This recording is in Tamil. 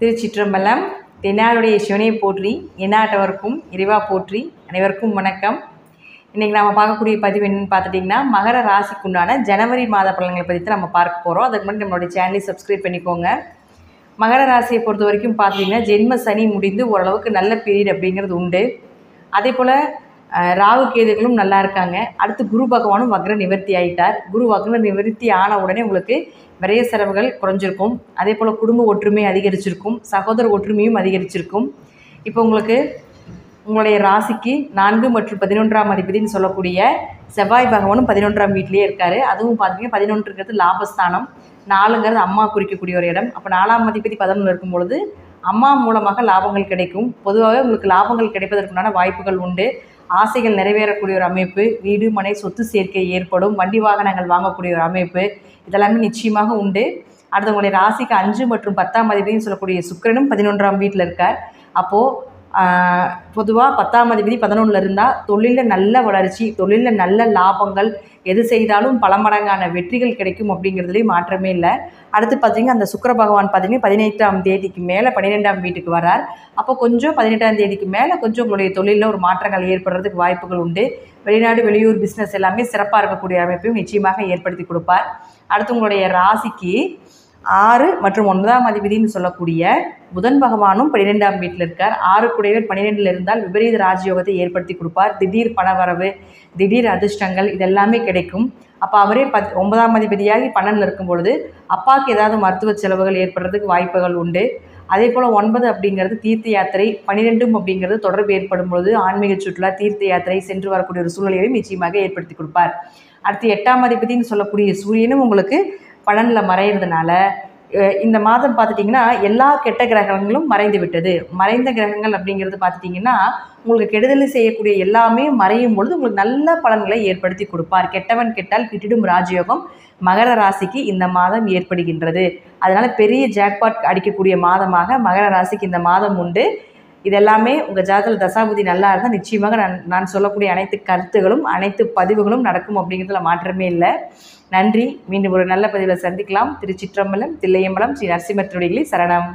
திருச்சிற்றம்பலம் தென்னாருடைய சிவனை போற்றி என்னாட்டவருக்கும் இறைவா போற்றி அனைவருக்கும் வணக்கம். இன்றைக்கி நம்ம பார்க்கக்கூடிய பதிவு என்னென்னு பார்த்துட்டிங்கன்னா மகர ராசிக்குண்டான ஜனவரி மாத பலன்களை பற்றி தான் நம்ம பார்க்க போகிறோம் அதுக்கு முன்னாடி நம்மளுடைய சேனலை சப்ஸ்கிரைப் பண்ணிக்கோங்க. மகர ராசியை பொறுத்த வரைக்கும் பார்த்தீங்கன்னா ஜென்ம சனி முடிந்து ஓரளவுக்கு நல்ல பீரியட் அப்படிங்கிறது உண்டு. அதே போல் ராகு கேதுகளும் நல்லா இருக்காங்க. அடுத்து குரு பகவானும் வக்ர நிவர்த்தி ஆயிட்டார். குரு வக்ர நிவர்த்தி ஆன உடனே உங்களுக்கு விரைய செலவுகள் குறைஞ்சிருக்கும். அதே போல் குடும்ப ஒற்றுமை அதிகரிச்சிருக்கும். சகோதர ஒற்றுமையும் அதிகரிச்சிருக்கும். இப்போ உங்களுக்கு உங்களுடைய ராசிக்கு நான்கு மற்றும் பதினொன்றாம் அதிபதினு சொல்லக்கூடிய செவ்வாய் பகவானும் பதினொன்றாம் வீட்டிலேயே இருக்கார். அதுவும் பார்த்தீங்கன்னா பதினொன்றுங்கிறது லாபஸ்தானம். நாலுங்கிறது அம்மா குறிக்கக்கூடிய ஒரு இடம். அப்போ நாலாம் அதிபதி பதினொன்று இருக்கும் பொழுது அம்மா மூலமாக லாபங்கள் கிடைக்கும். பொதுவாகவே உங்களுக்கு லாபங்கள் கிடைப்பதற்குண்டான வாய்ப்புகள் உண்டு. ஆசைகள் நிறைவேறக்கூடிய ஒரு அமைப்பு. வீடு மனை சொத்து சேர்க்கை ஏற்படும். வண்டி வாகனங்கள் வாங்கக்கூடிய ஒரு அமைப்பு. இதெல்லாமே நிச்சயமாக உண்டு. அடுத்து உங்களுடைய ராசிக்கு அஞ்சு மற்றும் பத்தாம் அதிபதினு சொல்லக்கூடிய சுக்கிரனும் பதினொன்றாம் வீட்டில் இருக்கார். அப்போது பொதுவாக பத்தாம் அதிபதி பதினொன்றில் இருந்தால் தொழிலில் நல்ல வளர்ச்சி தொழிலில் நல்ல லாபங்கள் எது செய்தாலும் பல மடங்கான வெற்றிகள் கிடைக்கும் அப்படிங்கிறதுலேயும் மாற்றமே இல்லை. அடுத்து பார்த்தீங்கன்னா அந்த சுக்கர பகவான் பார்த்தீங்கன்னா பதினெட்டாம் தேதிக்கு மேலே பன்னிரெண்டாம் வீட்டுக்கு வரார். அப்போ கொஞ்சம் பதினெட்டாம் தேதிக்கு மேலே கொஞ்சம் உங்களுடைய தொழிலில் ஒரு மாற்றங்கள் ஏற்படுறதுக்கு வாய்ப்புகள் உண்டு. வெளிநாடு வெளியூர் பிஸ்னஸ் எல்லாமே சிறப்பாக இருக்கக்கூடிய அமைப்பையும் நிச்சயமாக ஏற்படுத்தி கொடுப்பார். அடுத்து உங்களுடைய ராசிக்கு ஆறு மற்றும் ஒன்பதாம் அதிபதினு சொல்லக்கூடிய புதன் பகவானும் பன்னிரெண்டாம் வீட்டில் இருக்கார். ஆறு குடையவர் பன்னிரெண்டில் இருந்தால் விபரீத ராஜயோகத்தை ஏற்படுத்தி கொடுப்பார். திடீர் பணவரவு திடீர் அதிர்ஷ்டங்கள் இதெல்லாமே கிடைக்கும். அப்போ அவரே பத் ஒன்பதாம் அதிபதியாகி பன்னெண்டில் இருக்கும் பொழுது அப்பாவுக்கு ஏதாவது மருத்துவ செலவுகள் ஏற்படுறதுக்கு வாய்ப்புகள் உண்டு. அதே போல் ஒன்பது அப்படிங்கிறது தீர்த்த யாத்திரை பன்னிரெண்டும் அப்படிங்கிறது தொடர்பு ஏற்படும் பொழுது ஆன்மீக சுற்றுலா தீர்த்த யாத்திரை சென்று வரக்கூடிய ஒரு சூழ்நிலையை நிச்சயமாக ஏற்படுத்தி கொடுப்பார். அடுத்து எட்டாம் அதிபதினு சொல்லக்கூடிய சூரியனும் உங்களுக்கு பலனில் மறையிறதுனால இந்த மாதம் பார்த்துட்டிங்கன்னா எல்லா கெட்ட கிரகங்களும் மறைந்து விட்டது. மறைந்த கிரகங்கள் அப்படிங்கிறது பார்த்துட்டிங்கன்னா உங்களுக்கு கெடுதல் செய்யக்கூடிய எல்லாமே மறையும் பொழுது உங்களுக்கு நல்ல பலன்களை ஏற்படுத்தி கொடுப்பார். கெட்டவன் கெட்டால் கிட்டிடும் ராஜயோகம் மகர ராசிக்கு இந்த மாதம் ஏற்படுகின்றது. அதனால் பெரிய ஜாக்பாட் அடிக்கக்கூடிய மாதமாக மகர ராசிக்கு இந்த மாதம் உண்டு. இதெல்லாமே உங்கள் ஜாதகத்தில் தசாபுதி நல்லா இருந்தால் நிச்சயமாக நான் நான் சொல்லக்கூடிய அனைத்து கருத்துகளும் அனைத்து பதிவுகளும் நடக்கும் அப்படிங்கிறதுல மாற்றமே இல்லை. நன்றி. மீண்டும் ஒரு நல்ல பதிவில் சந்திக்கலாம். திருச்சிற்றம்பலம் தில்லையம்பலம் ஸ்ரீ நரசிம்ம சரணம்.